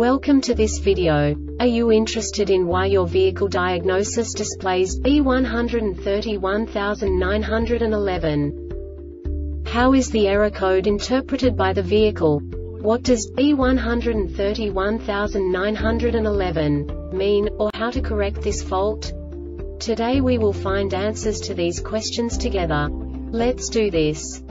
Welcome to this video. Are you interested in why your vehicle diagnosis displays B131911? How is the error code interpreted by the vehicle? What does B131911 mean, or how to correct this fault? Today we will find answers to these questions together. Let's do this.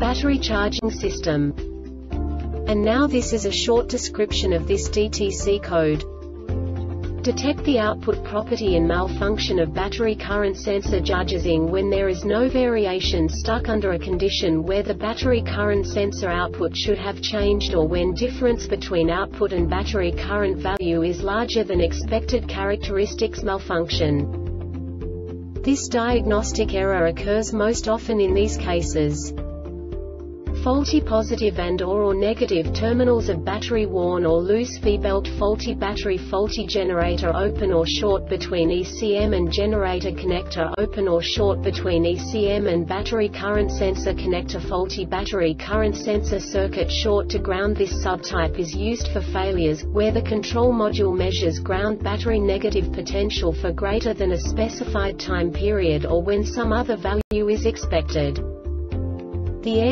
battery charging system. And now this is a short description of this DTC code. Detect the output property and malfunction of battery current sensor judging when there is no variation stuck under a condition where the battery current sensor output should have changed or when difference between output and battery current value is larger than expected characteristics malfunction. This diagnostic error occurs most often in these cases faulty positive and or, or negative terminals of battery worn or loose V-belt faulty battery faulty generator open or short between ECM and generator connector open or short between ECM and battery current sensor connector faulty battery current sensor circuit short to ground This subtype is used for failures, where the control module measures ground battery negative potential for greater than a specified time period or when some other value is expected. The